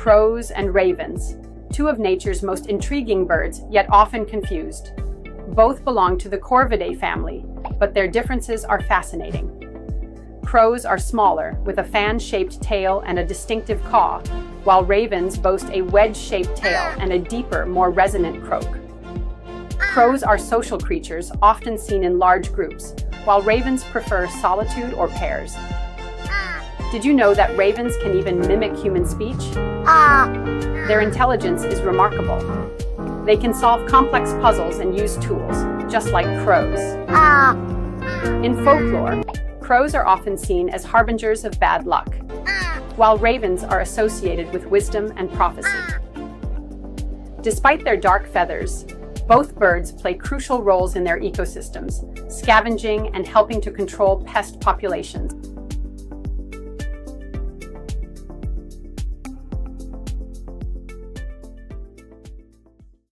crows and ravens, two of nature's most intriguing birds, yet often confused. Both belong to the Corvidae family, but their differences are fascinating. Crows are smaller, with a fan-shaped tail and a distinctive caw, while ravens boast a wedge-shaped tail and a deeper, more resonant croak. Crows are social creatures, often seen in large groups, while ravens prefer solitude or pairs. Did you know that ravens can even mimic human speech? Ah. Their intelligence is remarkable. They can solve complex puzzles and use tools, just like crows. Ah. In folklore, crows are often seen as harbingers of bad luck, while ravens are associated with wisdom and prophecy. Despite their dark feathers, both birds play crucial roles in their ecosystems, scavenging and helping to control pest populations.